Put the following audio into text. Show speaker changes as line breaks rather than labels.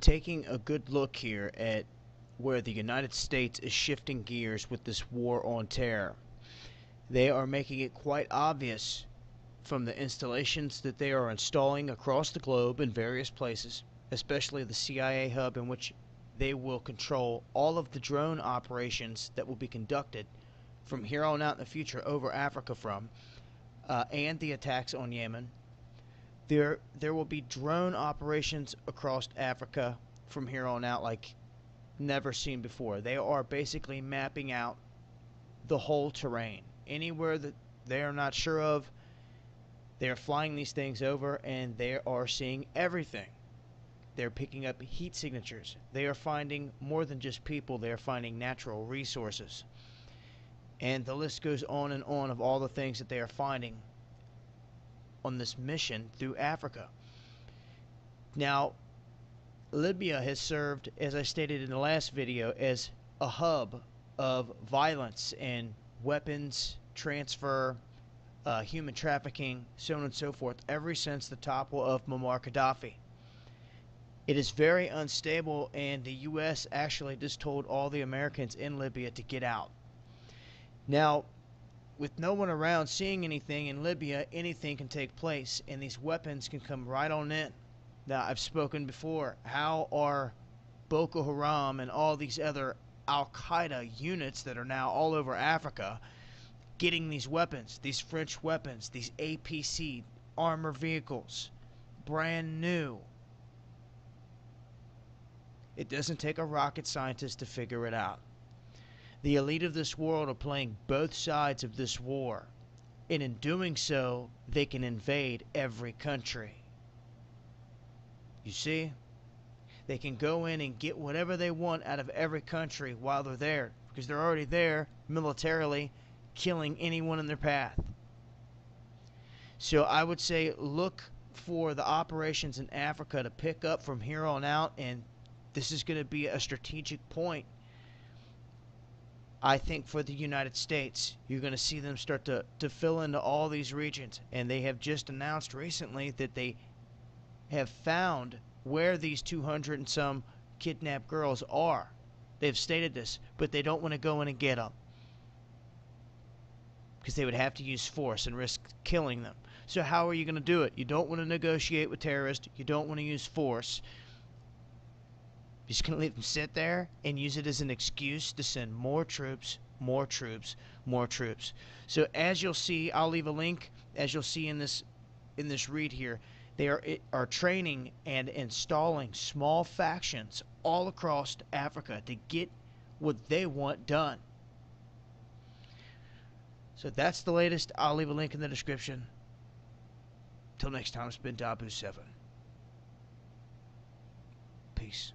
taking a good look here at where the United States is shifting gears with this war on terror. They are making it quite obvious from the installations that they are installing across the globe in various places, especially the CIA hub in which they will control all of the drone operations that will be conducted from here on out in the future over Africa from, uh, and the attacks on Yemen. There, there will be drone operations across Africa from here on out like never seen before. They are basically mapping out the whole terrain. Anywhere that they are not sure of, they are flying these things over and they are seeing everything. They're picking up heat signatures. They are finding more than just people, they are finding natural resources. And the list goes on and on of all the things that they are finding on this mission through Africa. Now, Libya has served, as I stated in the last video, as a hub of violence and weapons transfer, uh, human trafficking, so on and so forth, ever since the topple of Muammar Gaddafi. It is very unstable, and the U.S. actually just told all the Americans in Libya to get out. Now, with no one around seeing anything in Libya, anything can take place, and these weapons can come right on in. Now, I've spoken before. How are Boko Haram and all these other Al Qaeda units that are now all over Africa getting these weapons, these French weapons, these APC armor vehicles, brand new? It doesn't take a rocket scientist to figure it out. The elite of this world are playing both sides of this war, and in doing so, they can invade every country. You see? They can go in and get whatever they want out of every country while they're there because they're already there militarily killing anyone in their path. So I would say look for the operations in Africa to pick up from here on out, and this is going to be a strategic point. I think for the United States, you're going to see them start to, to fill into all these regions. And they have just announced recently that they have found where these 200 and some kidnapped girls are. They've stated this, but they don't want to go in and get them. Because they would have to use force and risk killing them. So, how are you going to do it? You don't want to negotiate with terrorists, you don't want to use force. You're just going to leave them sit there and use it as an excuse to send more troops, more troops, more troops. So, as you'll see, I'll leave a link, as you'll see in this in this read here they are, are training and installing small factions all across Africa to get what they want done. So that's the latest. I'll leave a link in the description. Till next time, it's been Dabu7. Peace.